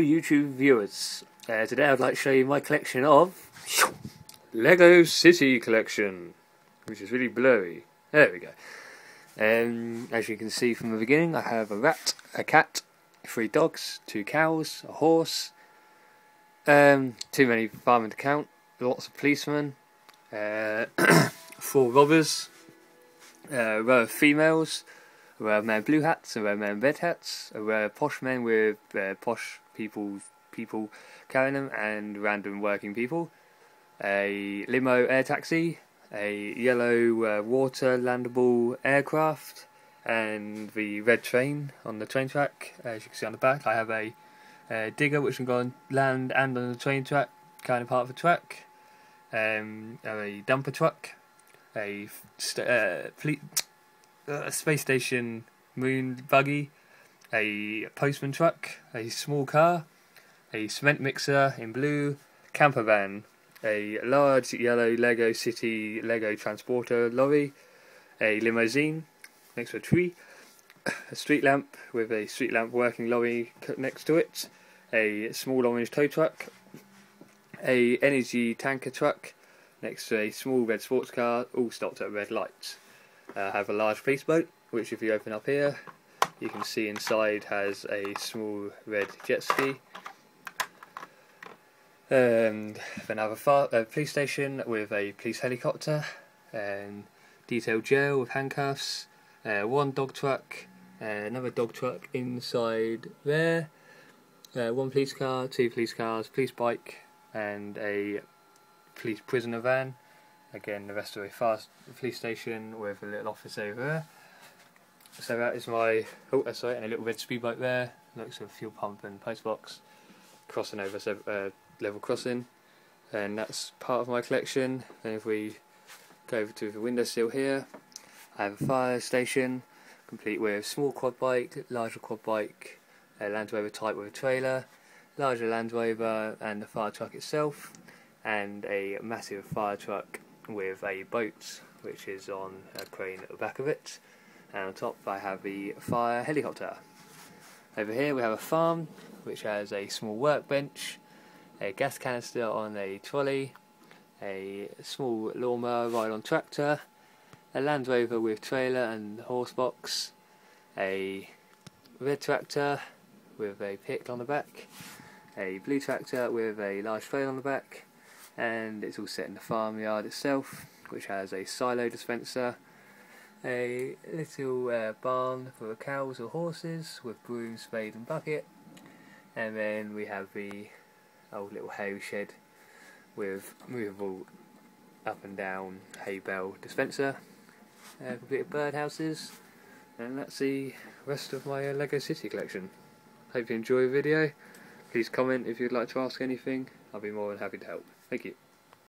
YouTube viewers. Uh, today I'd like to show you my collection of Lego City Collection, which is really blurry. There we go. Um, as you can see from the beginning, I have a rat, a cat, three dogs, two cows, a horse, um, too many firemen to count, lots of policemen, uh, four robbers, uh, a row of females, a row of men in blue hats, a row of men in red hats, a row of posh men with uh, posh people people carrying them, and random working people. A limo air taxi, a yellow uh, water landable aircraft, and the red train on the train track. As you can see on the back, I have a, a digger which can go on land and on the train track, kind of part of the track. Um, a dumper truck, a uh, fleet, uh, space station moon buggy, a postman truck, a small car, a cement mixer in blue, camper van, a large yellow Lego City Lego transporter lorry, a limousine next to a tree, a street lamp with a street lamp working lorry next to it, a small orange tow truck, a energy tanker truck next to a small red sports car, all stopped at red lights. Uh, I have a large police boat, which if you open up here, you can see inside has a small red jet ski. And then I have a, far, a police station with a police helicopter, and detailed jail with handcuffs, uh, one dog truck, uh, another dog truck inside there, uh, one police car, two police cars, police bike, and a police prisoner van. Again, the rest of a fast police station with a little office over there. So that is my oh right, and a little red speedboat there. Looks like a fuel pump and post box. Crossing over so, uh, level crossing, and that's part of my collection. And if we go over to the windowsill here, I have a fire station complete with small quad bike, larger quad bike, a Land Rover type with a trailer, larger Land Rover, and the fire truck itself, and a massive fire truck with a boat which is on a crane at the back of it. And on top I have the fire helicopter. Over here we have a farm which has a small workbench, a gas canister on a trolley, a small lawnmower ride on tractor, a Land Rover with trailer and horse box, a red tractor with a pick on the back, a blue tractor with a large trailer on the back, and it's all set in the farmyard itself, which has a silo dispenser, a little uh, barn for the cows or horses with broom, spade, and bucket, and then we have the old little hay shed with movable up and down hay bale dispenser, uh, completed birdhouses, and that's the rest of my uh, Lego City collection. Hope you enjoy the video. Please comment if you'd like to ask anything. I'll be more than happy to help. Thank you.